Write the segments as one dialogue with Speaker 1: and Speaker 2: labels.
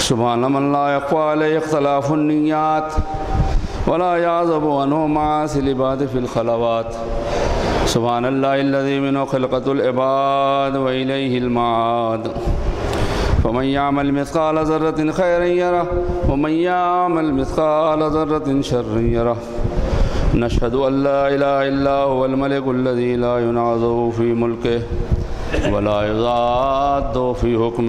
Speaker 1: सुबहान मल्लाक़ाल अख्तलाफ़ुलनियात वला याज़ब अनोमासिलबाद फ़िलखलवात सुबहान अल्लाज़ीमिन खलकतुलबाद वईलमाद वमन यामल मिसकाल ज़रत खैर यरा वमन यामल मिसकाल ज़रत शर यरा नशहद अल्लामलिकल्लाज़ीनाज़ो फ़ी मुल्क वला फ़ी हुक्म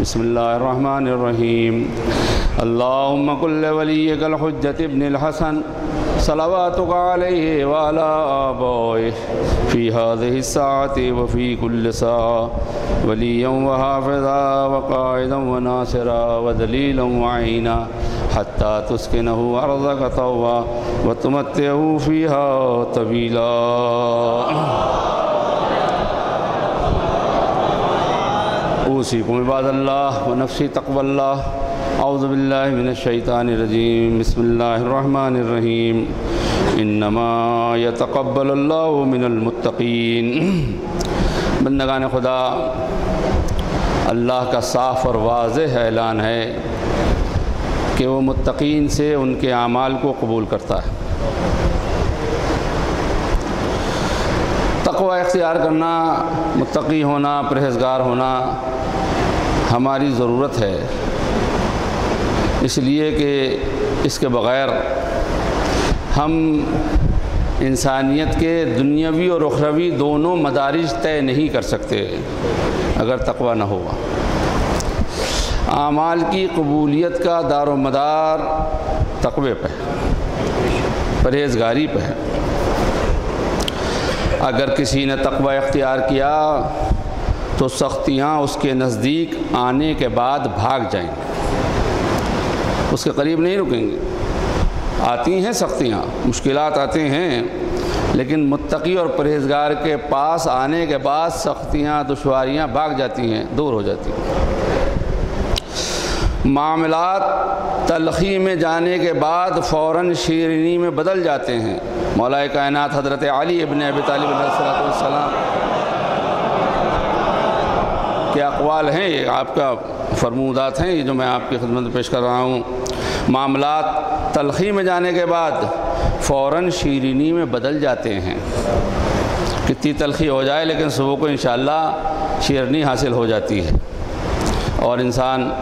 Speaker 1: बसमीम अल्लाम वलीकलहजत इबन हसन सलावातुक वाला बोय फ़ी हाजसात वफ़ी कुल्लसा वलीम वहाफ़ा वक़ायदम व नासरा व दलीलम आइना हती तुस्किन अर्ज़ का तवा व तुमत फ़ी हा तवीला। उसीकुम इबादल्ला व नफसी तकवल्ला अवज़बिल्लिनशैतानरजीम बसमीम इनमा यतकबल्लामिनमतकीन बंदगान खुदा अल्लाह का साफ़ और वाज ऐलान है कि वो मुतकीन से उनके अमाल को कबूल करता है तकवा इख्तियार करना मुतकी होना परहेजगार होना हमारी ज़रूरत है। इसलिए कि इसके बग़ैर हम इंसानियत के दुनियावी और उखरवी दोनों मदारिज तय नहीं कर सकते, अगर तकवा न होगा। आमाल की कबूलियत का दारो मदार तकवे पर परहेजगारी पर है। अगर किसी ने तकवा इख्तियार किया तो सख्तियाँ उसके नज़दीक आने के बाद भाग जाएँगी। उसके करीब नहीं रुकेंगे। आती हैं सख्तियाँ मुश्किल आते हैं, लेकिन मुत्तकी और परहेजगार के पास आने के बाद सख्तियाँ दुशारियाँ भाग जाती हैं, दूर हो जाती हैं। मामलात तलखी में जाने के बाद फ़ौर शीरनी में बदल जाते हैं। मौलाए कायनात हज़रत अली इबन अबी तालिब के अकवाल हैं, ये आपका फरमूदात हैं, ये जो मैं आपकी खिदमत पेश कर रहा हूँ। मामला तलखी में जाने के बाद फ़ौर शीरनी में बदल जाते हैं। कितनी तलखी हो जाए, लेकिन सुबह को इन शीरनी हासिल हो जाती है। और इंसान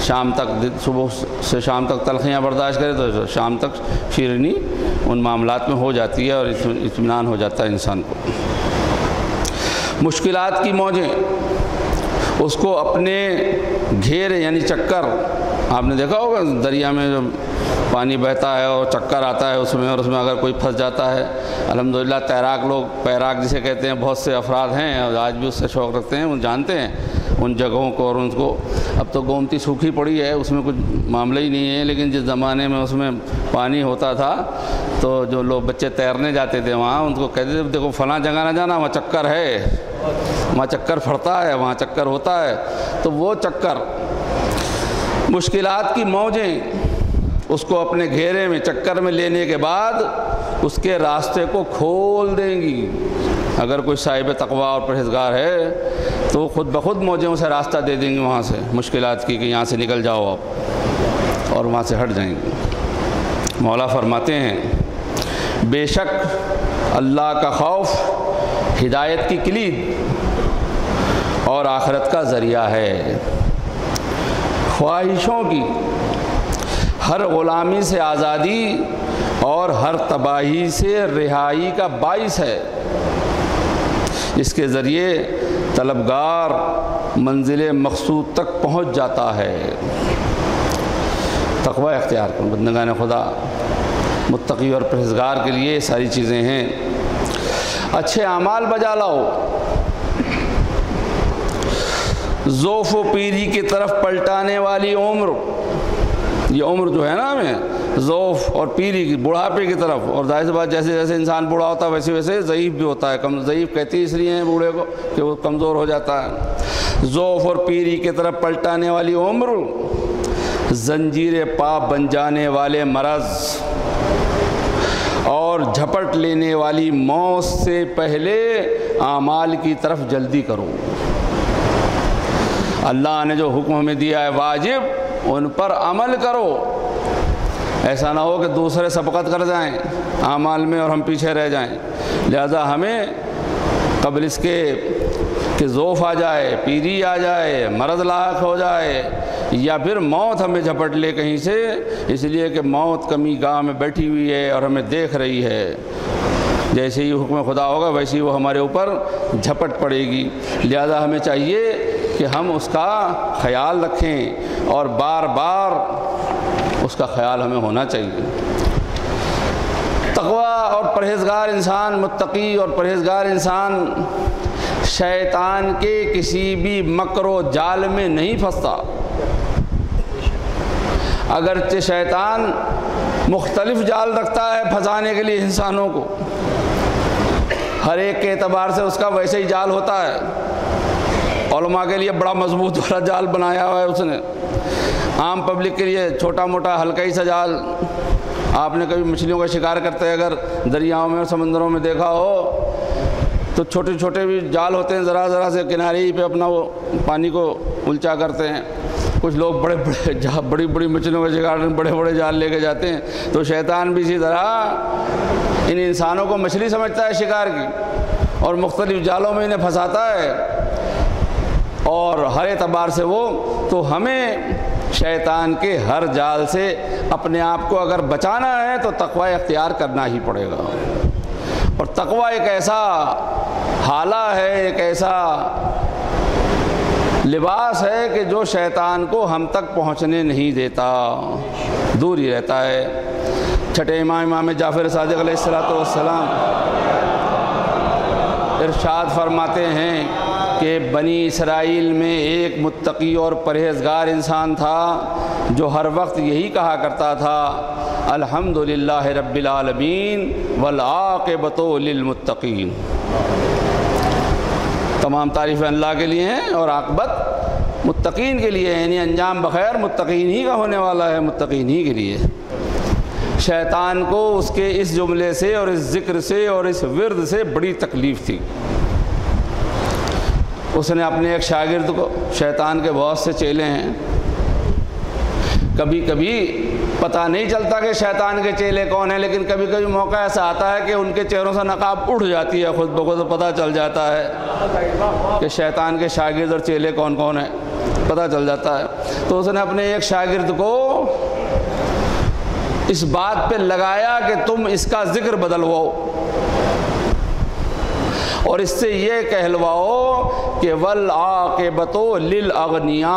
Speaker 1: शाम तक सुबह से शाम तक तलखियाँ बर्दाश्त करे तो शाम तक शीरनी उन मामलात में हो जाती है और इतमान हो जाता है इंसान को। मुश्किलात की मौजें। उसको अपने घेर यानी चक्कर, आपने देखा होगा दरिया में जब पानी बहता है और चक्कर आता है उसमें और उसमें अगर कोई फंस जाता है अलहमदिल्ला तैराक लोग, पैराक जिसे कहते हैं, बहुत से अफराद हैं और आज भी उससे शौक़ रखते हैं, वो जानते हैं उन जगहों को और उनको। अब तो गोमती सूखी पड़ी है, उसमें कुछ मामला ही नहीं है, लेकिन जिस ज़माने में उसमें पानी होता था तो जो लोग बच्चे तैरने जाते थे वहाँ, उनको कहते थे देखो फलां जगह ना जाना, वहाँ चक्कर है। वहाँ चक्कर फड़ता है, वहाँ चक्कर होता है तो वो चक्कर, मुश्किलात की मौजें, उसको अपने घेरे में, चक्कर में लेने के बाद उसके रास्ते को खोल देंगी। अगर कोई साहिब तकवा और परहेजगार है तो ख़ुद ब खुद मौजें उसे रास्ता दे देंगे वहाँ से, मुश्किलात की कि यहाँ से निकल जाओ आप, और वहाँ से हट जाएँगे। मौला फरमाते हैं, बेशक अल्लाह का खौफ हिदायत की किलीद और आखरत का ज़रिया है। ख्वाहिशों की हर ग़ुलामी से आज़ादी और हर तबाही से रिहाई का बाइस है। इसके ज़रिए तलबगार मंजिल मकसूद तक पहुँच जाता है। तकवा अख्तियार कर, बंदगान खुदा। मुत्तकी और परहेजगार के लिए सारी चीज़ें हैं। अच्छे अमाल बजा लाओ। जोफ़ पीरी की तरफ़ पलटाने वाली उम्र। ये उम्र जो है ना हमें, ज़ोफ़ और पीरी की, बुढ़ापे की तरफ़। और ज़ाहिर बात, जैसे जैसे इंसान बूढ़ा होता है, वैसे वैसे ज़यीफ़ भी होता है। कम, ज़यीफ़ कहती इसलिए हैं बूढ़े को कि वो कमज़ोर हो जाता है। ज़ोफ़ और पीरी की तरफ़ पलटाने वाली उम्र। जंजीर पाप बन जाने वाले मरज़। झपट लेने वाली मौत से पहले आमाल की तरफ़ जल्दी करो। अल्लाह ने जो हुक्म हमें दिया है वाजिब, उन पर अमल करो। ऐसा ना हो कि दूसरे सबकत कर जाएँ आमाल में और हम पीछे रह जाएँ। लिहाजा हमें कबल इसके कि ज़ोफ़ आ जाए, पीरी आ जाए, मरद लाक हो जाए, या फिर मौत हमें झपट ले कहीं से, इसलिए कि मौत कमी गाँव में बैठी हुई है और हमें देख रही है। जैसे ही हुक्म खुदा होगा, वैसे ही वो हमारे ऊपर झपट पड़ेगी। लिहाजा हमें चाहिए कि हम उसका ख्याल रखें और बार बार उसका ख्याल हमें होना चाहिए। तकवा और परहेजगार इंसान, मुत्तकी और परहेजगार इंसान शैतान के किसी भी मकरो जाल में नहीं फंसता। अगरचे शैतान मुख्तलिफ़ जाल रखता है फंसाने के लिए इंसानों को। हर एक के अतबार से उसका वैसे ही जाल होता है। के लिए बड़ा मज़बूत वाला जाल बनाया हुआ है उसने। आम पब्लिक के लिए छोटा मोटा हल्का ही सा जाल। आपने कभी मछलियों का शिकार करते अगर दरियाओं में समंदरों में देखा हो तो छोटे छोटे भी जाल होते हैं ज़रा ज़रा से किनारे ही पे अपना वो पानी को उलचा करते हैं। कुछ लोग बड़े बड़े जा बड़ी बड़ी मछलियों के शिकार बड़े बड़े जाल लेके जाते हैं। तो शैतान भी इसी तरह इन इंसानों को मछली समझता है शिकार की और मुख्तलिफ़ जालों में इन्हें फंसाता है। और हर एतबार से वो तो हमें शैतान के हर जाल से अपने आप को अगर बचाना है तो तकवा अख्तियार करना ही पड़ेगा। और तकवा एक ऐसा हाला है एक ऐसा लिबास है कि जो शैतान को हम तक पहुँचने नहीं देता। दूर ही रहता है। छठे इमाम इमाम जाफिर सादिक इरशाद फरमाते हैं कि बनी इसराइल में एक मुत्तकी और परहेजगार इंसान था, जो हर वक्त यही कहा करता था, अल्हम्दुलिल्लाह रब्बिल आलमीन वल आक़िबतु लिल मुत्तकीन। तमाम तारीफ़ अल्लाह के लिए हैं और आकबत मुत्तकीन के लिए यानी अंजाम बखैर मुत्तकीन ही का होने वाला है, मुत्तकीन ही के लिए। शैतान को उसके इस जुमले से और इस ज़िक्र से और इस विरद से बड़ी तकलीफ़ थी। उसने अपने एक शागिर्द को, शैतान के बहुत से चेले हैं कभी कभी पता नहीं चलता कि शैतान के चेले कौन है, लेकिन कभी कभी मौका ऐसा आता है कि उनके चेहरों से नकाब उड़ जाती है, खुद ब खुद पता चल जाता है कि शैतान के शागिर्द और चेले कौन कौन है, पता चल जाता है। तो उसने अपने एक शागिर्द को इस बात पे लगाया कि तुम इसका ज़िक्र बदलवाओ और इससे ये कहलवाओ कि वल आ के बतो लिल अगनिया।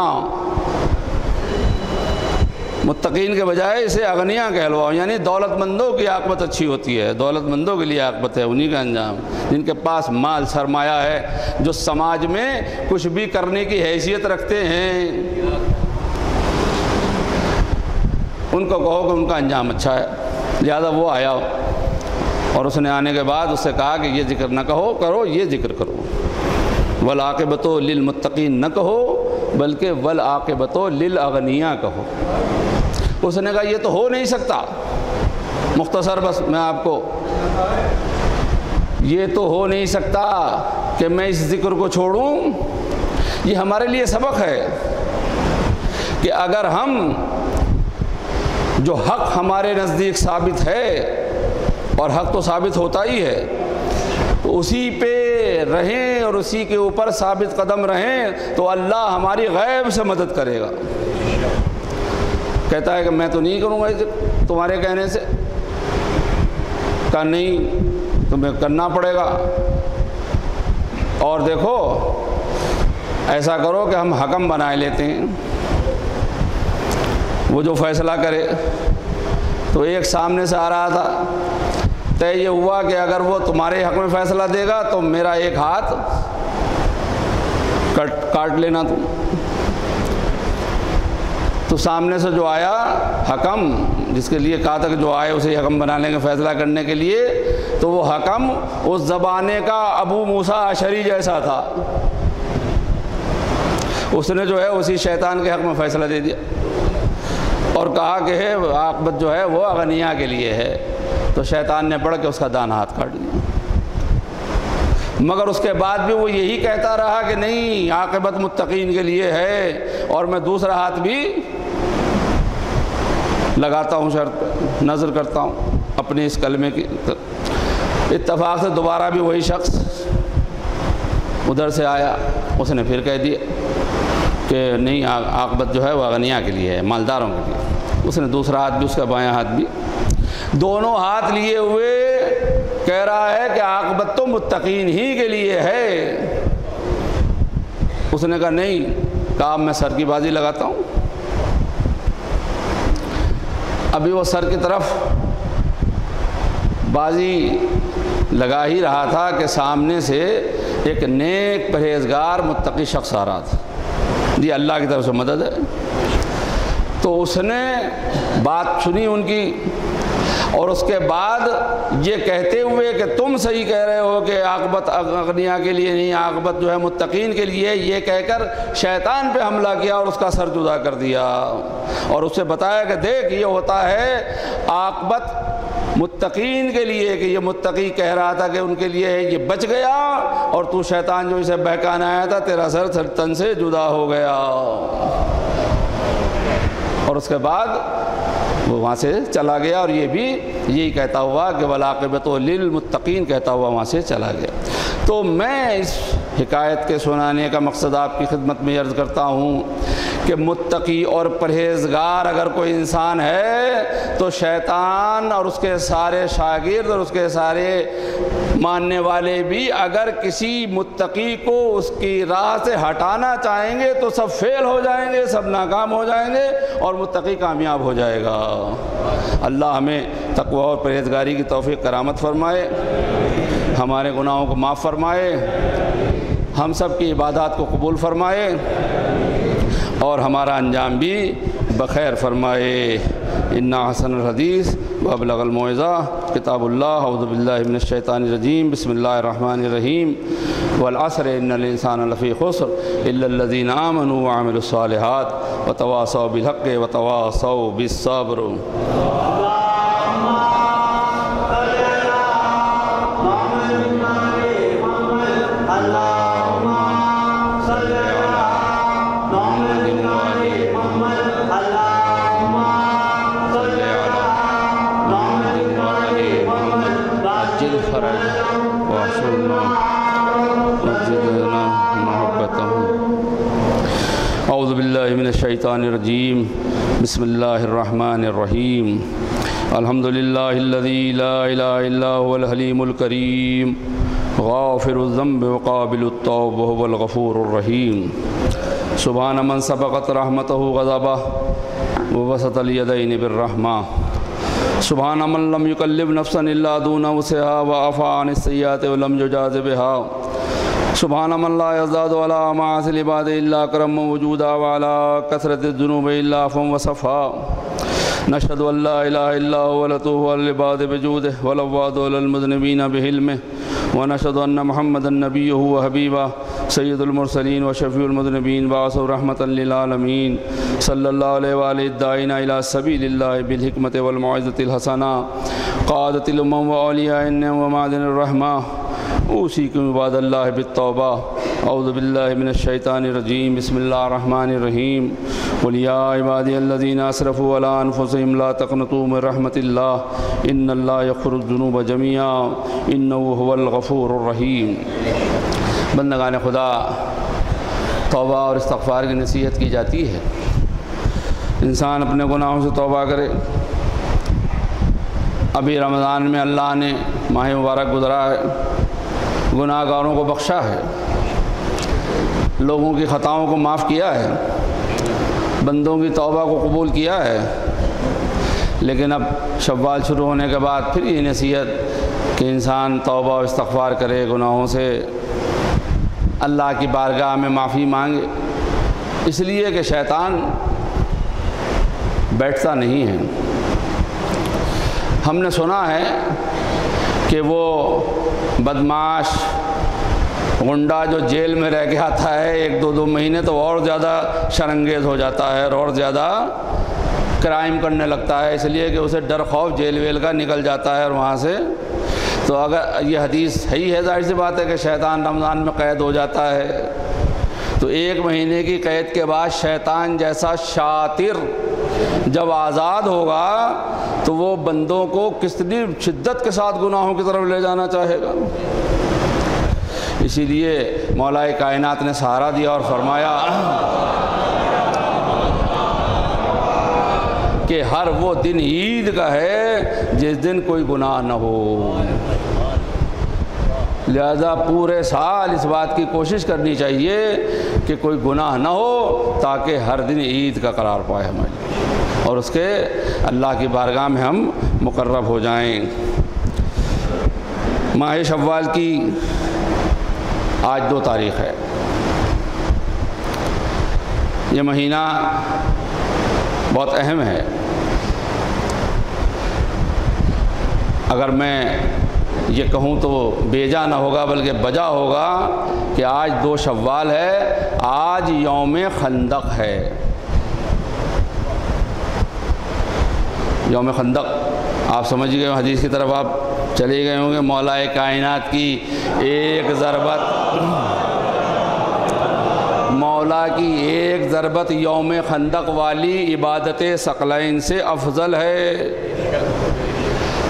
Speaker 1: मुत्तकीन के बजाय इसे अगनिया कहलवाओ, यानी दौलतमंदों की आकबत अच्छी होती है, दौलतमंदों के लिए आकबत है, उन्हीं का अंजाम, जिनके पास माल सरमाया है, जो समाज में कुछ भी करने की हैसियत रखते हैं। उनको कहो कि उनका अंजाम अच्छा है, लिहाजा वो आया हो। और उसने आने के बाद उससे कहा कि ये ज़िक्र न कहो, करो, ये ज़िक्र करो। वल आके बतो लिल मुत्तकीन न कहो, बल्कि वल आके बतो लिल अगनिया कहो। उसने कहा, ये तो हो नहीं सकता। मुख्तसर, बस मैं आपको, ये तो हो नहीं सकता कि मैं इस ज़िक्र को छोड़ूं। ये हमारे लिए सबक है कि अगर हम, जो हक हमारे नज़दीक साबित है, और हक तो साबित होता ही है तो उसी पे रहें और उसी के ऊपर साबित कदम रहें तो अल्लाह हमारी गैब से मदद करेगा। कहता है कि मैं तो नहीं करूँगा इसे तुम्हारे कहने से। कहा, नहीं, तुम्हें करना पड़ेगा। और देखो, ऐसा करो कि हम हकम बनाए लेते हैं। वो जो फैसला करे तो एक सामने से आ रहा था, तय ये हुआ कि अगर वो तुम्हारे हक में फैसला देगा तो मेरा एक हाथ कट, काट लेना तुम। तो सामने से जो आया हकम, जिसके लिए कहा था कि जो आए उसे हकम बनाने का फैसला करने के लिए तो वो हकम उस ज़बाने का अबू मूसा अशरी जैसा था। उसने जो है उसी शैतान के हक में फ़ैसला दे दिया। और कहा कि है, आकबत जो है वो अगनिया के लिए है। तो शैतान ने पढ़ के उसका दान हाथ काट दिया। मगर उसके बाद भी वो यही कहता रहा कि नहीं, आकबत मुत्तकीन के लिए है, और मैं दूसरा हाथ भी लगाता हूँ शर्त नज़र करता हूँ अपने इस कलमे की। इतफाक़ से दोबारा भी वही शख्स उधर से आया, उसने फिर कह दिया कि नहीं आकबत जो है वह अगनिया के लिए है, मालदारों के लिए। उसने दूसरा हाथ भी, उसका बायां हाथ भी दोनों हाथ लिए हुए कह रहा है कि आकबत तो मुत्तकीन ही के लिए है। उसने कहा, नहीं, कहा, मैं सर की बाजी लगाता हूँ। अभी वो सर की तरफ़ बाजी लगा ही रहा था कि सामने से एक नेक परहेजगार मुतकी शख्स आ रहा था। जी, अल्लाह की तरफ़ से मदद है। तो उसने बात सुनी उनकी और उसके बाद ये कहते हुए कि तुम सही कह रहे हो कि आकबत अगनिया के लिए नहीं, आकबत जो है मुत्तकीन के लिए, ये कहकर शैतान पे हमला किया और उसका सर जुदा कर दिया। और उसे बताया कि देख, ये होता है, आकबत मुत्तकीन के लिए कि ये मुत्तकी कह रहा था कि उनके लिए ये बच गया और तू शैतान जो इसे बहकाने आया था, तेरा सर तन से जुदा हो गया। और उसके बाद वो वहाँ से चला गया और ये भी यही कहता हुआ कि वलाक़बत लिलमुत्तकीन कहता हुआ वहाँ से चला गया। तो मैं इस हिकायत के सुनाने का मकसद आपकी खिदमत में अर्ज़ करता हूँ कि मुत्तकी और परहेजगार अगर कोई इंसान है तो शैतान और उसके सारे शागिर्द और उसके सारे मानने वाले भी अगर किसी मुत्तकी को उसकी राह से हटाना चाहेंगे तो सब फेल हो जाएँगे, सब नाकाम हो जाएँगे और मुत्तकी कामयाब हो जाएगा। अल्लाह हमें तकवा और परहेजगारी की तोफ़ी करामत फरमाए, हमारे गुनाहों को माफ़ फरमाए, हम सब की इबादत को कबूल फरमाए और हमारा अंजाम भी बखैर फरमाए। इन्ना हसन हदीस। वबलगलमोज़ा किताबुल्लाबिल्लाशैतानरजीम बसमीम वलसर इनसानफ़ी खसर इल्लज़ीन आमन वामिलसालहत व तवासौ बिलहक़ व तवासौ बिसब्र अज़बिल्लिमिनशैतानरजीम बसमीम अलहमदिल्लाहलीमुलकरीम गाफ़िरज़म्ब सुबहान मन सबक़त रहमत गज़बा वसतलदन बिर्रहमा सुबहान मन लम नफ़सन दून वसहा व अफ़ान सयात वलम जुजाज़बहा सुबहान मल्लाज़ादमासिलबाद करम वजूदा वाला कसरत जुनूब फ़म वसफ़ा नशद अल्लाबाद वजूद वलवादमदनबीन बहलम व नशद महमद नबी हबीबा। सैदुलमरसलिन व शफ़ीमदनबीन बासरहमतमीन सल्लादाइन सबील बिलमत वलमज़तलहसना क़ादतलम वलिया उसी बाद बितौबा अउज़बिल्लिमिनशैतानरजीम बसमीम वलियाबादीन असरफ़ अलानफ़ुसम ला तकनतूम रहमतिल्ला इन यखरुजुनूब जमिया इन्नवलगफ़ूररहीम बंदगान खुदा, तोबा और इस्तफ़ार की नसीहत की जाती है। इंसान अपने गुनाहों से तौबा करे। अभी रमज़ान में अल्लाह ने माह मुबारक गुजरा है। गुनाहगारों को बख्शा है। लोगों की ख़ताओं को माफ़ किया है। बंदों की तौबा को कबूल किया है। लेकिन अब शवाल शुरू होने के बाद फिर ये नसीहत कि इंसान तौबा इस्तफ़ार करे, गुनाहों से अल्लाह की बारगाह में माफ़ी मांगे। इसलिए कि शैतान बैठता नहीं है। हमने सुना है कि वो बदमाश गुंडा जो जेल में रह के आता है, एक दो दो महीने तो और ज़्यादा शरंगेज हो जाता है और ज़्यादा क्राइम करने लगता है, इसलिए कि उसे डर खौफ जेल वेल का निकल जाता है और वहाँ से। तो अगर ये हदीस सही है, ज़ाहिर सी बात है कि शैतान रमज़ान में कैद हो जाता है। तो एक महीने की कैद के बाद शैतान जैसा शातिर जब आज़ाद होगा तो वो बंदों को कितनी शिद्दत के साथ गुनाहों की तरफ़ ले जाना चाहेगा। इसीलिए मौलाए कायनात ने सहारा दिया और फरमाया कि हर वो दिन ईद का है, जिस दिन कोई गुनाह न हो। लिहाजा पूरे साल इस बात की कोशिश करनी चाहिए कि कोई गुनाह ना हो, ताकि हर दिन ईद का करार पाए हमारे और उसके अल्लाह की बारगाह में हम मुकर्रब हो जाएँ। माह शव्वाल की आज दो तारीख़ है। ये महीना बहुत अहम है। अगर मैं ये कहूँ तो बेजा ना होगा, बल्कि बजा होगा कि आज दो शव्वाल है, आज यौम खंदक है। यौम खंदक। आप समझ गए हदीस की तरफ़ आप चले गए होंगे, मौलाए कायनात की एक ज़रबत। मौला की एक ज़रबत यौम खंदक वाली इबादत सकलैन से अफजल है।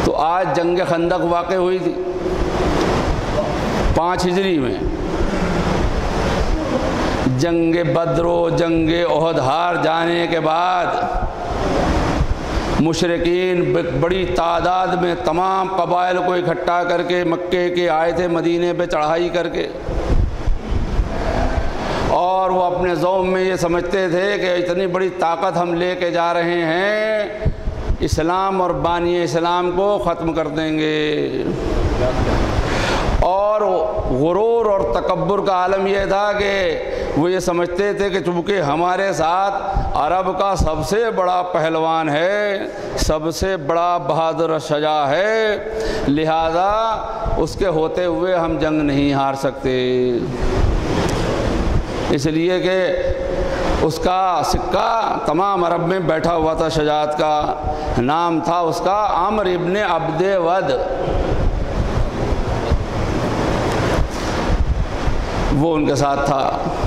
Speaker 1: तो आज जंग खंदक वाक़ हुई थी, पाँच हिजरी में। जंग बद्रो, जंग अहद हार जाने के बाद मुशरकिन बड़ी तादाद में तमाम कबाइल को इकट्ठा करके मक्के के आए थे, मदीने पे चढ़ाई करके। और वो अपने जोम में ये समझते थे कि इतनी बड़ी ताकत हम लेके जा रहे हैं, इस्लाम और बानी इस्लाम को ख़त्म कर देंगे। और गुरूर और तकबर का आलम यह था कि वो ये समझते थे कि चूँकि हमारे साथ अरब का सबसे बड़ा पहलवान है, सबसे बड़ा बहादुर सजा है, लिहाजा उसके होते हुए हम जंग नहीं हार सकते। इसलिए कि उसका सिक्का तमाम अरब में बैठा हुआ था शजात का, नाम था उसका आमर इबन अब्द वद। वो उनके साथ था।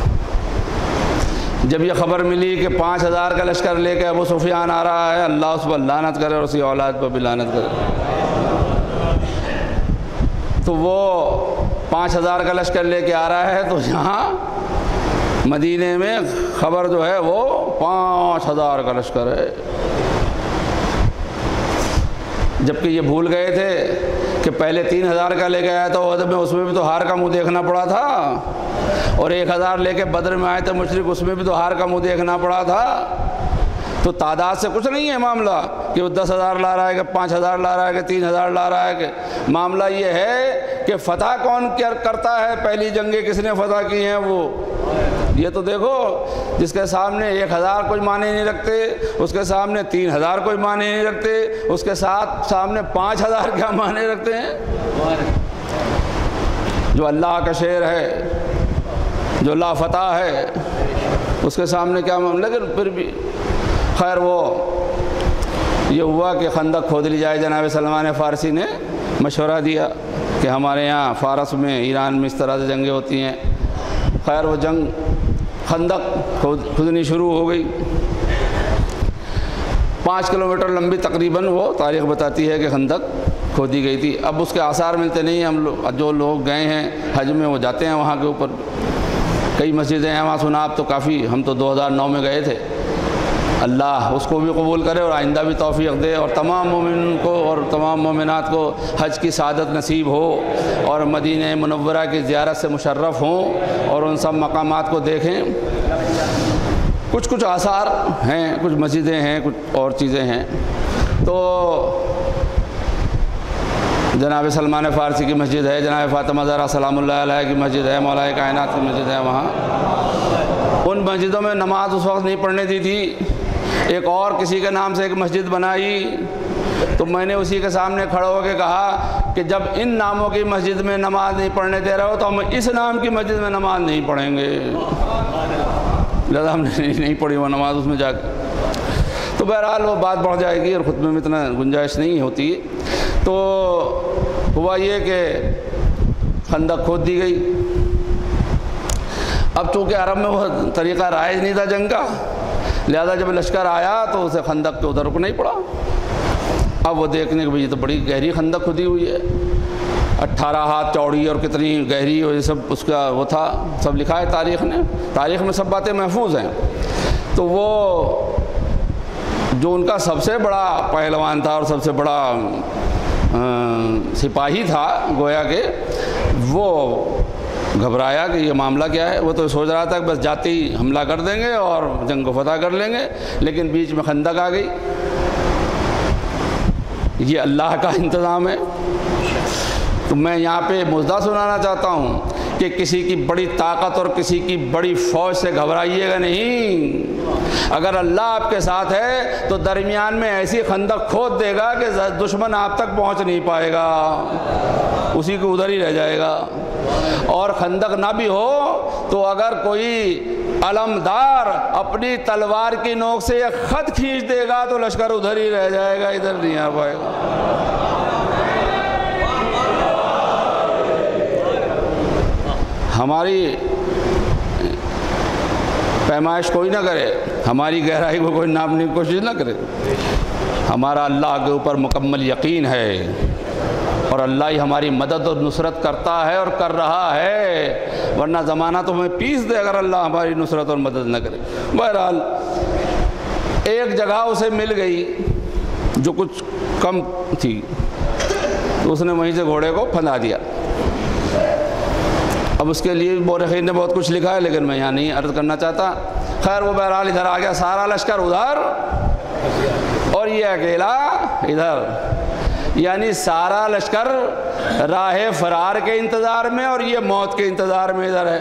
Speaker 1: जब ये ख़बर मिली कि पाँच हज़ार का लश्कर लेके अबू सुफियान आ रहा है, अल्लाह उस पर लानत करे और उसी औलाद पर भी लानत करे। तो वो पाँच हज़ार का लश्कर लेके आ रहा है तो यहाँ मदीने में खबर जो है वो पाँच हज़ार का लश्कर है। जबकि ये भूल गए थे कि पहले तीन हज़ार का लेके आया था उहद में उसमें भी तो हार का मुँह देखना पड़ा था। और एक हज़ार लेके बद्र में आए थे मुशरक, उसमें भी तो हार का मुँह देखना पड़ा था। तो तादाद से कुछ नहीं है मामला कि वो दस हज़ार ला रहा है कि पाँच हज़ार ला रहा है कि तीन हज़ार ला रहा है कि मामला ये है कि फ़तह कौन करता है? पहली जंगें किसने फ़तह की हैं? वो ये तो देखो, जिसके सामने एक हज़ार कोई माने नहीं रखते, उसके सामने तीन हज़ार कोई माने नहीं रखते, उसके साथ सामने पाँच हज़ार क्या माने रखते हैं? जो अल्लाह का शेर है, जो लाफता है, उसके सामने क्या मामला? लेकिन फिर भी, खैर वो, ये हुआ कि खंदक खोद ली जाए जनाब सलमान फ़ारसी ने, मशवरा दिया कि हमारे यहाँ फ़ारस में, ईरान में इस तरह से जंगें होती हैं। खैर वो जंग, खंदक खुदनी शुरू हो गई। पाँच किलोमीटर लंबी तकरीबन वो तारीख़ बताती है कि खंदक खोदी गई थी। अब उसके आसार मिलते नहीं हम लोग जो लोग गए हैं, हज में, वो जाते हैं वहाँ के ऊपर। कई मस्जिदें हैं, वहाँ सुना आप तो काफ़ी, हम तो 2009 में गए थे। अल्लाह, उसको भी कबूल करे और आइंदा भी तोफ़ी दे और तमाम मोमिन को और तमाम मोमिनत को हज की सादत नसीब हो और मदीन मनवरा की ज़्यारत से मुशर्रफ हों और उन सब मकाम को देखें। कुछ कुछ आसार हैं, कुछ मस्जिदें हैं, कुछ और चीज़ें हैं। तो जनाब सलमान फ़ारसी की मस्जिद है, जनाब फ़ातिमा ज़रा सलाम की मस्जिद है, मौलाए कायनात की मस्जिद है वहाँ। उन मस्जिदों में नमाज़ उस वक्त नहीं पढ़ने दी थी। एक और किसी के नाम से एक मस्जिद बनाई तो मैंने उसी के सामने खड़े होकर कहा कि जब इन नामों की मस्जिद में नमाज़ नहीं पढ़ने दे रहे हो तो हम इस नाम की मस्जिद में नमाज़ नहीं पढ़ेंगे। लिहाजा हमने नहीं, नहीं पढ़ी वो नमाज़ उसमें जाकर तो बहरहाल वो बात बढ़ जाएगी और खुतबे में इतना गुंजाइश नहीं होती। तो हुआ ये कि खंदक खोद दी गई। अब चूँकि अरब में वो तरीक़ा राइज नहीं था जंग का लिहाजा जब लश्कर आया तो उसे खंदक के उधर को नहीं पड़ा। अब वो देखने के भाई तो बड़ी गहरी खंदक खुदी हुई है। अट्ठारह हाथ चौड़ी और कितनी गहरी और ये सब उसका वो था सब लिखा है तारीख़ ने। तारीख़ में सब बातें महफूज हैं। तो वो जो उनका सबसे बड़ा पहलवान था और सबसे बड़ा आ, सिपाही था गोया के वो घबराया कि ये मामला क्या है? वो तो सोच रहा था कि बस जाती हमला कर देंगे और जंग को फतह कर लेंगे, लेकिन बीच में खंदक आ गई। ये अल्लाह का इंतज़ाम है। तो मैं यहाँ पे मुद्दा सुनाना चाहता हूँ कि किसी की बड़ी ताकत और किसी की बड़ी फ़ौज से घबराइएगा नहीं। अगर अल्लाह आपके साथ है तो दरमियान में ऐसी खंदक खोद देगा कि दुश्मन आप तक पहुँच नहीं पाएगा। उसी को उधर ही रह जाएगा। और खंदक ना भी हो तो अगर कोई अलमदार अपनी तलवार की नोक से एक ख़त खींच देगा तो लश्कर उधर ही रह जाएगा, इधर नहीं आ पाएगा। हमारी पैमाइश कोई ना करे, हमारी गहराई को कोई नापने की कोशिश ना करे। हमारा अल्लाह के ऊपर मुकम्मल यकीन है। और अल्लाह ही हमारी मदद और नुसरत करता है और कर रहा है। वरना ज़माना तो हमें पीस दे अगर अल्लाह हमारी नुसरत और मदद न करे। बहरहाल, एक जगह उसे मिल गई जो कुछ कम थी। तो उसने वहीं से घोड़े को फंदा दिया। अब उसके लिए बोरखीर ने बहुत कुछ लिखा है, लेकिन मैं यहाँ नहीं अर्ज़ करना चाहता। खैर, वो बहरहाल इधर आ गया, सारा लश्कर उधर और ये अकेला इधर। यानी सारा लश्कर राह फरार के इंतज़ार में और ये मौत के इंतज़ार में इधर है।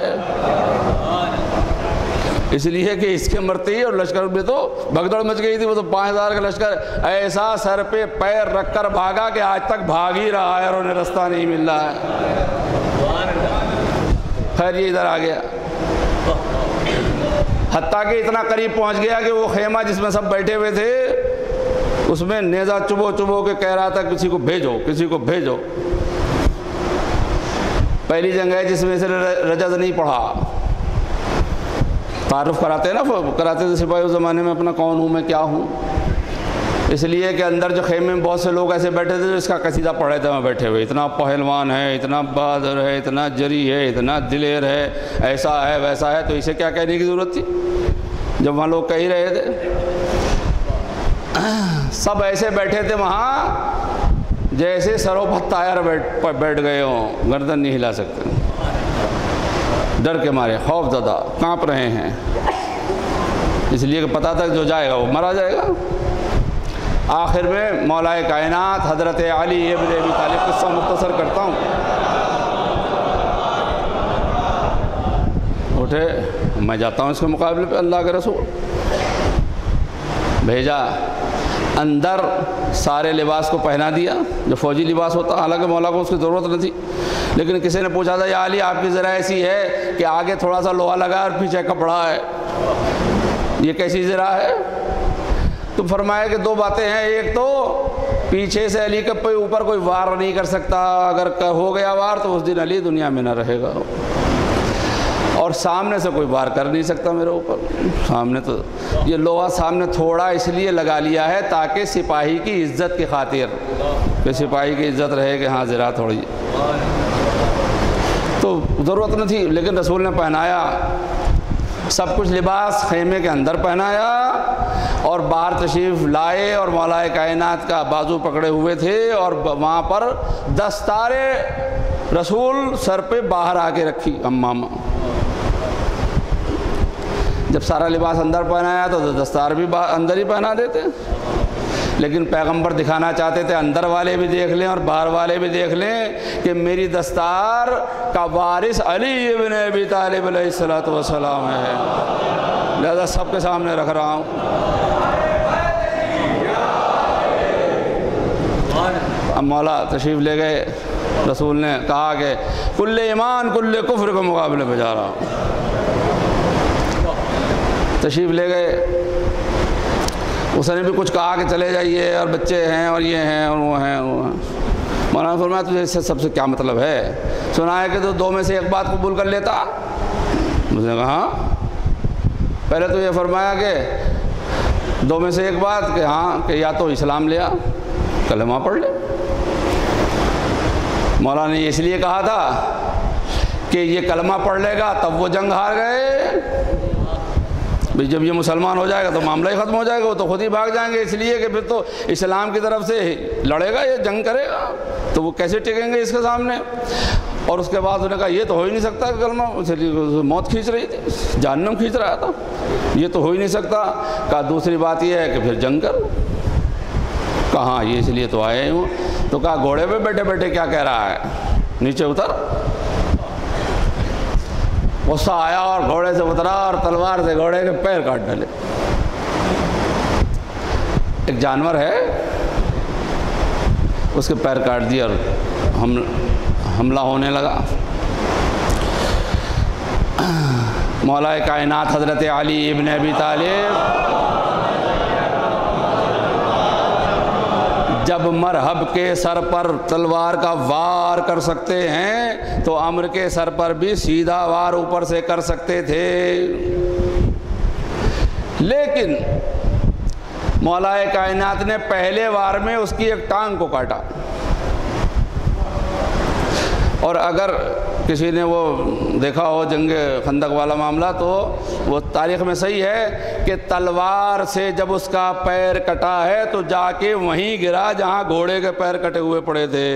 Speaker 1: इसलिए कि इसके मरते ही और लश्कर में तो भगदड़ मच गई थी, वो तो पाँच हज़ार का लश्कर ऐसा सर पे पैर रख कर भागा कि आज तक भाग ही रहा है और उन्हें रास्ता नहीं मिल रहा है। खैर, ये इधर आ गया। हत्या के इतना करीब पहुँच गया कि वो खेमा जिसमें सब बैठे हुए थे उसमें नेज़ा चुबो चुबो के कह रहा था, किसी को भेजो, किसी को भेजो। पहली जंग है जिसमें से रजत नहीं पढ़ा। तारुफ कराते ना कराते थे सिपाही उस ज़माने में अपना कौन हूँ, मैं क्या हूँ? इसलिए कि अंदर जो खेमे में बहुत से लोग ऐसे बैठे थे जो इसका कसीदा पढ़े थे, वहाँ बैठे हुए। इतना पहलवान है, इतना बहादुर है, इतना जरी है, इतना दिलेर है, ऐसा है, वैसा है तो इसे क्या कहने की ज़रूरत थी? जब वहाँ लोग कह ही रहे थे। सब ऐसे बैठे थे वहाँ, जैसे सरोपत तायर बैठ बैठ गए हों। गर्दन नहीं हिला सकते। डर के मारे, खौफ ज़्यादा, काँप रहे हैं। इसलिए कि पता था जो जाएगा, वो मरा जाएगा। आखिर में मौलाए कायनात, हज़रत अली इबन अबी तालिब किस्सा मुख्तसर करता हूँ। उठे, मैं जाता हूँ इसके मुकाबले पे अल्लाह के रसूल। भेजा। अंदर सारे लिबास को पहना दिया, जो फौजी लिबास होता, हालाँकि मौला को उसकी ज़रूरत नहीं थी, लेकिन किसी ने पूछा था, या अली, आपकी ज़रा ऐसी है कि आगे थोड़ा सा लोहा लगा और पीछे कपड़ा है? ये कैसी ज़रा है? तो फरमाया कि दो बातें हैं, एक तो पीछे से अली के ऊपर कोई वार नहीं कर सकता, अगर हो गया वार तो उस दिन अली दुनिया में ना रहेगा। और सामने से कोई वार कर नहीं सकता मेरे ऊपर। सामने तो ये लोहा सामने थोड़ा इसलिए लगा लिया है ताकि सिपाही की इज़्ज़त की खातिर, कि सिपाही की इज़्ज़त रहे कि हाँ ज़रा थोड़ी। तो ज़रूरत नहीं थी, लेकिन रसूल ने पहनाया। सब कुछ लिबास खेमे के अंदर पहनाया और बाहर तशरीफ़ लाए और मौलाए कायनात का बाजू पकड़े हुए थे और वहाँ पर दस्तारे रसूल सर पे बाहर आके रखी अम्मा। जब सारा लिबास अंदर पहनाया तो दस्तार भी अंदर ही पहना देते। लेकिन पैगंबर दिखाना चाहते थे, अंदर वाले भी देख लें और बाहर वाले भी देख लें कि मेरी दस्तार का वारिस अली इबन अबी तालिब सलाम है। लिहाजा सबके सामने रख रहा हूँ। अब मौला तशरीफ़ ले गए। रसूल ने कहा कि कुल्ले ईमान, कुल्ले कुफ्र के मुकाबले में जा रहा हूँ। तशरीफ़ ले गए। उसने भी कुछ कहा कि चले जाइए और बच्चे हैं और ये हैं और वो हैं और वो हैं। मौलाना फरमाया, तुझे इससे सबसे क्या मतलब है? सुना है कि तो दो में से एक बात कबूल कर लेता? मुझे कहा हाँ। पहले तो ये फरमाया कि दो में से एक बात कि हाँ कि या तो इस्लाम लिया, कलमा पढ़ ले। मौलाना ने इसलिए कहा था कि ये कलमा पढ़ लेगा, तब वो जंग हार गए। भाई, जब ये मुसलमान हो जाएगा तो मामला ही ख़त्म हो जाएगा, वो तो खुद ही भाग जाएँगे, इसलिए कि फिर तो इस्लाम की तरफ़ से लड़ेगा, ये जंग करेगा तो वो कैसे टिकेंगे इसके सामने? और उसके बाद उन्होंने कहा, ये तो हो ही नहीं सकता कलमा मौत खींच रही थी जानम खींच रहा था, ये तो हो ही नहीं सकता। कहा, दूसरी बात यह है कि फिर जंग कर। कहाँ ये इसलिए तो आए हूँ। तो कहा, घोड़े पे बैठे बैठे क्या कह रहा है? नीचे उतर। गुस्सा आया और घोड़े से उतरा और तलवार से घोड़े के पैर काट डाले। एक जानवर है, उसके पैर काट दिए और हम, हमला होने लगा। मौलाए कायनात हज़रत अली इबन अबी तालिब। जब मरहब के सर पर तलवार का वार कर सकते हैं तो अम्र के सर पर भी सीधा वार ऊपर से कर सकते थे। लेकिन मौलाए कायनात ने पहले वार में उसकी एक टांग को काटा। और अगर किसी ने वो देखा हो जंग खंदक वाला मामला तो वो तारीख में सही है कि तलवार से जब उसका पैर कटा है तो जाके वहीं गिरा जहाँ घोड़े के पैर कटे हुए पड़े थे।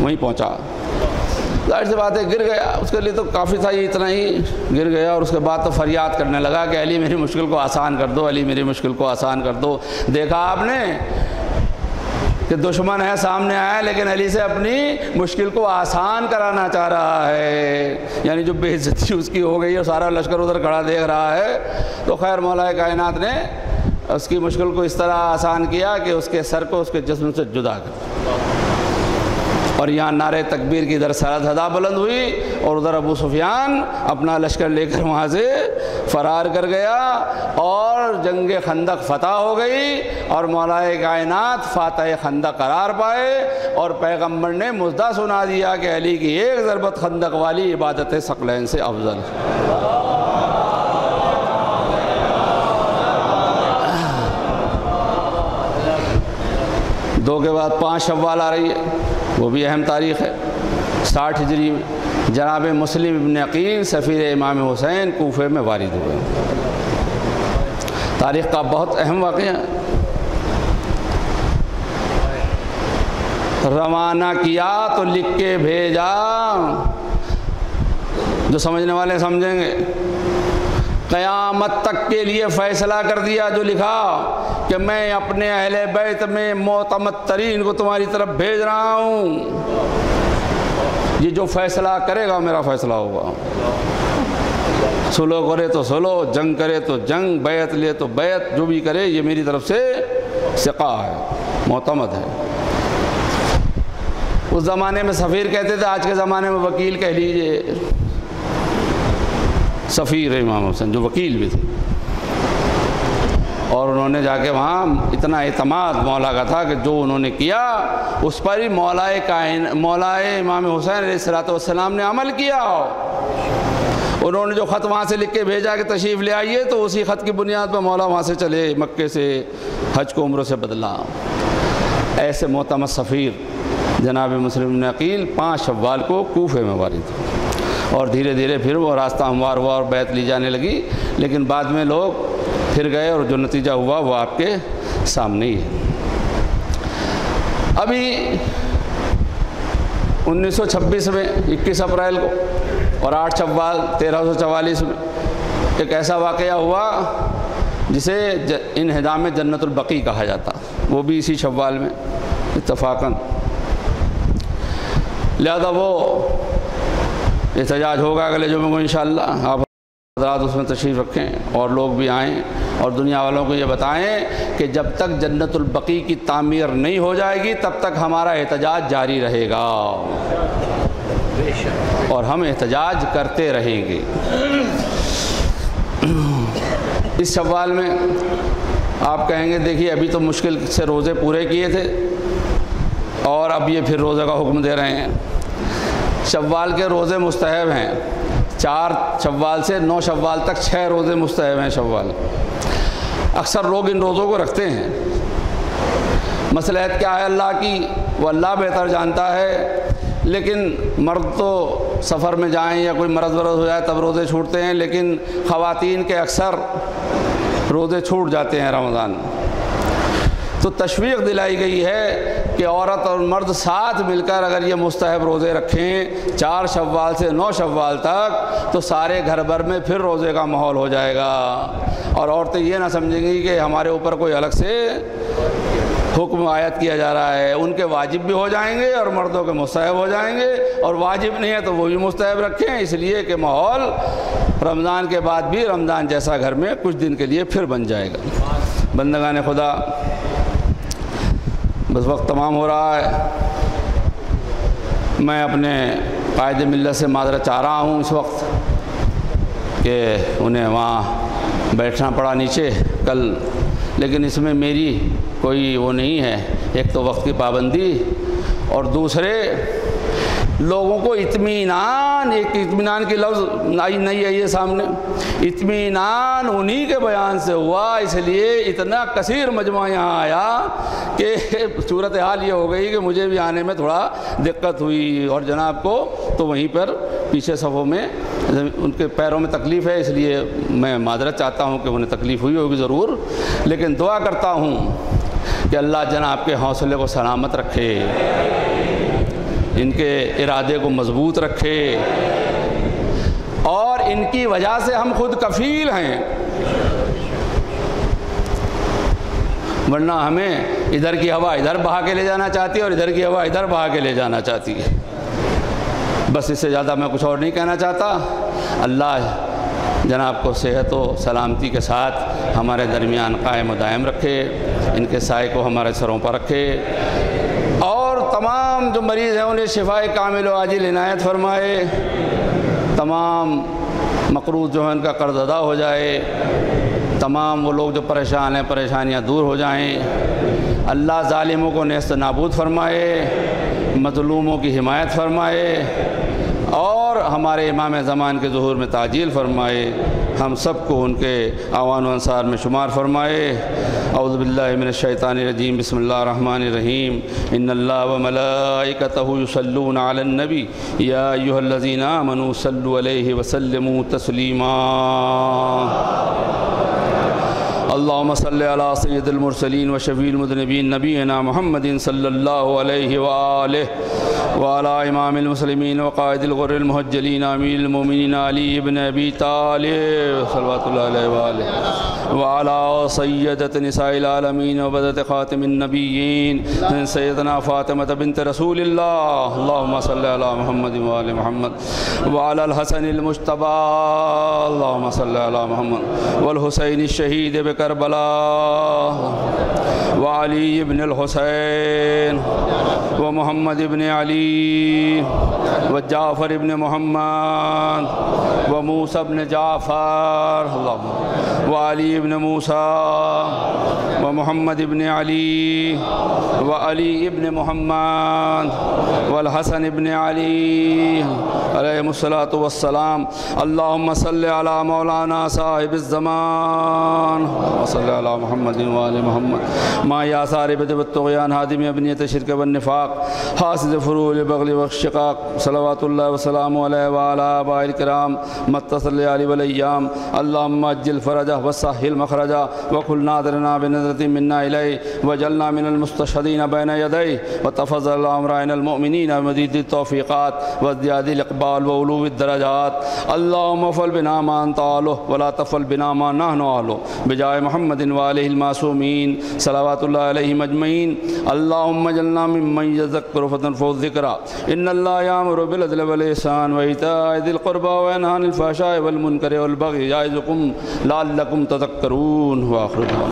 Speaker 1: वहीं पहुँचा। ज़ाहिर सी बात है, गिर गया। उसके लिए तो काफ़ी था, ये इतना ही गिर गया और उसके बाद तो फरियाद करने लगा कि अली मेरी मुश्किल को आसान कर दो, अली मेरी मुश्किल को आसान कर दो। देखा आपने? कि दुश्मन है, सामने आया, लेकिन अली से अपनी मुश्किल को आसान कराना चाह रहा है। यानी जो बेइज्जती उसकी हो गई है सारा लश्कर उधर खड़ा देख रहा है। तो खैर मौलाए कायनात ने उसकी मुश्किल को इस तरह आसान किया कि उसके सर को उसके जिसम से जुदा कर और यहाँ नारे तकबीर की इधर सरद हदा बुलंद हुई और उधर अबू सुफियान अपना लश्कर लेकर वहाँ से फ़रार कर गया और जंग खंदक फतह हो गई और मौलाए कायनात फ़ातह खंदक करार पाए और पैगंबर ने मुद्दा सुना दिया कि अली की एक ज़रबत खंदक वाली इबादत सकलैन से अफजल। दो के बाद पाँच शवाल आ रही है। वो भी अहम तारीख़ है। साठ हिजरी जनाब मुस्लिम इबन अकील सफ़ीर इमाम हुसैन कोफे में वारिद हुए। तारीख़ का बहुत अहम वाक़ है। रवाना किया तो लिख के भेजा। जो समझने वाले समझेंगे। क़यामत तक के लिए फ़ैसला कर दिया जो लिखा कि मैं अपने अहले बैत में मोतमद तरीन को तुम्हारी तरफ़ भेज रहा हूँ। ये जो फ़ैसला करेगा, मेरा फ़ैसला होगा। सुलो करे तो सुलो, जंग करे तो जंग, बैत ले तो बैत, जो भी करे, ये मेरी तरफ़ से सिका है मोतमद है। उस ज़माने में सफ़ीर कहते थे, आज के ज़माने में वकील कह लीजिए। सफ़ीर इमाम हुसैन, जो वकील भी थे। और उन्होंने जाके वहाँ इतना अतमाद मौला का था कि जो उन्होंने किया, उस पर ही मौलाए कायन, मौलाए इमाम हुसैन सलाम ने अमल किया। उन्होंने जो ख़त वहाँ से लिख के भेजा कि तशरीफ़ ले आइए तो उसी ख़त की बुनियाद पर मौला वहाँ से चले, मक्के से, हज को उम्र से बदला। ऐसे मोतम सफ़ीर, जनाब मुस्लिम नकील पाँच शवाल को कोफे में वारिद। और धीरे धीरे फिर वो रास्ता हमवार हुआ और बैत ली जाने लगी। लेकिन बाद में लोग फिर गए और जो नतीजा हुआ वो आपके सामने ही है। अभी 1926 में 21 अप्रैल को और 8 चव्वाल तेरह में एक ऐसा वाक़ हुआ जिसे इनहदाम जन्नतुलबकी कहा जाता। वो भी इसी शव्वाल में इतफाक़न लिहाजा वो एहतजाज होगा अगले जुमे को इन आप हजरात उसमें तशरीफ़ रखें और लोग भी आएँ और दुनिया वालों को ये बताएँ कि जब तक जन्नतुलबकी की तामीर नहीं हो जाएगी, तब तक हमारा एहतजाज जारी रहेगा। और हम एहतजाज करते रहेंगे। इस सवाल में आप कहेंगे, देखिए, अभी तो मुश्किल से रोज़े पूरे किए थे और अब ये फिर रोज़े का हुक्म दे रहे हैं। शव्वाल के रोज़े मुस्तहब हैं। चार शवाल से नौ शवाल तक छः रोज़े मुस्तहब हैं शवाल अक्सर लोग इन रोज़ों को रखते हैं। मसलहत क्या है? अल्लाह की, वो अल्लाह बेहतर जानता है, लेकिन मर्द तो सफ़र में जाएँ या कोई मरद वरद हो जाए तब रोज़े छूटते हैं, लेकिन ख़वातीन के अक्सर रोज़े छूट जाते हैं रमज़ान। तो तशवीक़ दिलाई गई है कि औरत और मर्द साथ मिलकर अगर ये मुस्तहब रोज़े रखें, चार शव्वाल से नौ शव्वाल तक तो सारे घर भर में फिर रोज़े का माहौल हो जाएगा। और औरतें ये ना समझेंगी कि हमारे ऊपर कोई अलग से हुक्म आयत किया जा रहा है। उनके वाजिब भी हो जाएँगे और मर्दों के मुस्तहब हो जाएँगे। और वाजिब नहीं है तो वो भी मुस्तहब रखें, इसलिए कि माहौल रमज़ान के बाद भी रमज़ान जैसा घर में कुछ दिन के लिए फिर बन जाएगा। बंदगान खुदा बस वक्त तमाम हो रहा है। मैं अपने कायद मिलत से माजरा चाह रहा हूँ इस वक्त कि उन्हें वहाँ बैठना पड़ा नीचे कल, लेकिन इसमें मेरी कोई वो नहीं है। एक तो वक्त की पाबंदी और दूसरे लोगों को इतमान एक इतमान की लफ्ज़ आई नहीं आई है सामने। इतमान उन्हीं के बयान से हुआ, इसलिए इतना कसीर मजमा यहाँ आया कि सूरत हाल ये हो गई कि मुझे भी आने में थोड़ा दिक्कत हुई। और जनाब को तो वहीं पर पीछे सफ़ों में उनके पैरों में तकलीफ़ है, इसलिए मैं माजरत चाहता हूँ कि उन्हें तकलीफ़ हुई होगी ज़रूर। लेकिन दुआ करता हूँ कि अल्लाह जनाब के हौसले को सलामत रखे। इनके इरादे को मज़बूत रखे। और इनकी वजह से हम खुद कफ़ील हैं। वरना हमें इधर की हवा इधर बहा के ले जाना चाहती है और इधर की हवा इधर बहा के ले जाना चाहती है। बस इससे ज़्यादा मैं कुछ और नहीं कहना चाहता। अल्लाह जनाब को सेहत व सलामती के साथ हमारे दरमियान कायम दायम रखे। इनके साय को हमारे सरों पर रखे। तमाम जो मरीज़ हैं, उन्हें शिफाए कामिल आजिल इनायत फरमाए। तमाम मकरूज जो है, उनका कर्ज अदा हो जाए। तमाम वो लोग जो परेशान हैं, परेशानियाँ दूर हो जाएँ। अल्लाह ालिमों को नस्त नाबूद फरमाए, मज़लूमों की हिमायत फरमाए और हमारे इमाम ज़मान के जहूर में ताजील फरमाए। हम सबको उनके आवान अनसार में शुमार फरमाए। अउज़बिल्लिनशैतानरजीम बसमीम इन वमलाइकतूसलून नबी। याजीना मनु सल्लु वसलम तस्लीमा। अल्लाम सल सैदमरसलिन व शफ़ीलमदनबीन नबीना महमदिन सल्ला वाला इमामसलमिन वक़ायदलगरमहजलिन अमीरमिन अली इबन अबी तालब वाला सैदत नसाईलमीन वबदत ख़ातमनबीन सैदना फ़ातमत बिनत रसूल महमद वाल महमद वालहसनमशतबा महमद वलहुसैन शहीद बकरबला वाली इबन हुसैन व मोहम्मद इबन अली। व जाफ़र इबन मोहम्मद। व मूसा इबन जाफ़र। वाली इबन मूसा, व मोहम्मद इबन अली, व अली इबन मोहम्मद वलहसन इबन अली अलैहिस्सलातु वस्सलाम। अल्लाहुम्म सल्लि अला मौलाना साहिब ज़मान व सल्लि अला मुहम्मद व आलि मुहम्मद। मा या सारिब तगयान, हादिम अबनियत शिरक व निफाक, हासिद फरूल बगल व शिकाक। सलवातुल्लाह व सलाम अलैहि व अला आबाइल किराम मत्तसल अली वलैयाम साहिल मखरजा व कुल नादरना बिनज़रति मिन्ना व जलना मिनल मुस्तशदीन बैन यदै, व तफज़ल अमराइन अलमुमिनीन मदीद तौफीक़ात, व ज़ियादिल इक़बाल व उलूव दरजात। अल्लाहुम्मा फल बिना मान तालो वला तफल बिना मा नहनु आलो। बिजाय मोहम्मदिन व आलिहिल मासूमीन, सलावतुल्लाह अलैहिम अजमईन। अल्लाहुम्मा जलना मिम्मन यज़क्करु फतनफु ज़िक्रा। इन्नल्लाह यामुरु बिल अदल हुआ ihsan